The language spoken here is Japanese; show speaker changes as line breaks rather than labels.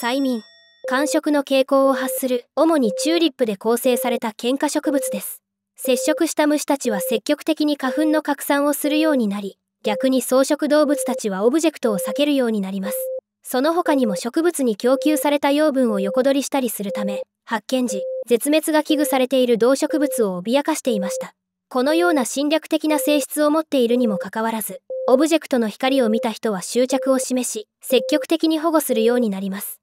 催眠。感触の傾向を発する主にチューリップで構成された喧嘩植物です。接触した虫たちは積極的に花粉の拡散をするようになり逆に草食動物たちはオブジェクトを避けるようになります。その他にも植物に供給された養分を横取りしたりするため発見時絶滅が危惧されている動植物を脅かしていました。このような侵略的な性質を持っているにもかかわらずオブジェクトの光を見た人は執着を示し積極的に保護するようになります。